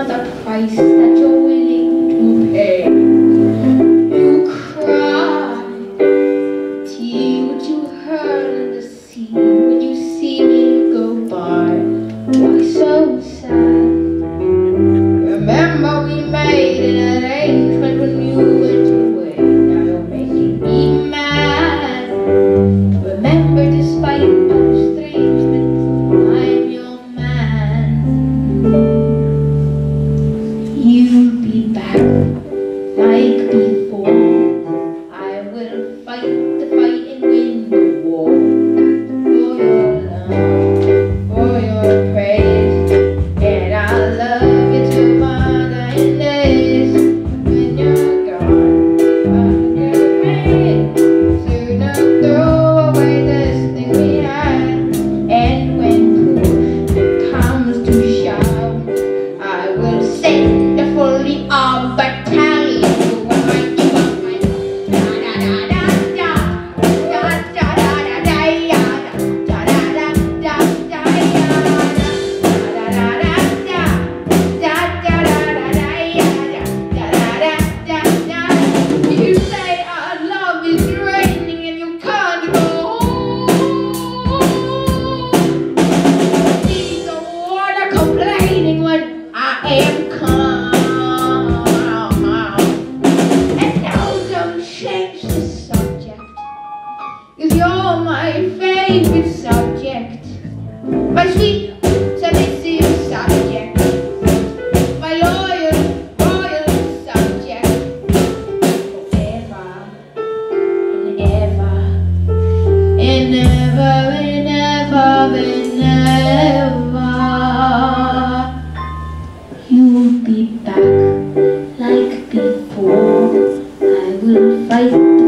The price that you're willing to pay. You cry till you in the sea. Cause you're my favorite subject. My sweet, submissive subject. My loyal, royal subject. Forever and ever and ever and ever and ever. You'll be back like before. I will fight.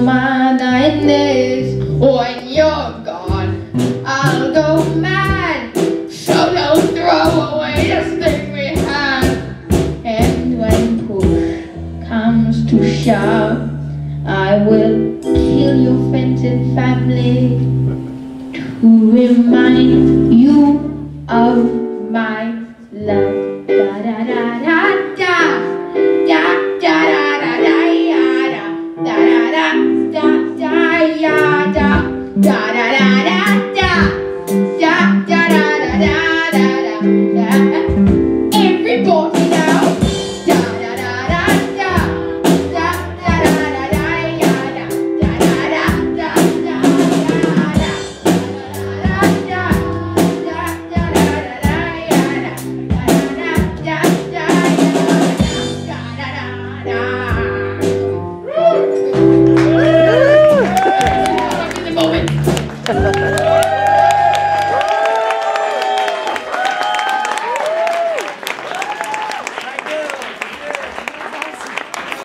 my nightmares. When you're gone, I'll go mad. So don't throw away this thing we had. And when push comes to shove, I will kill your friends and family to remind you of my love. Da, da, da, da da da da.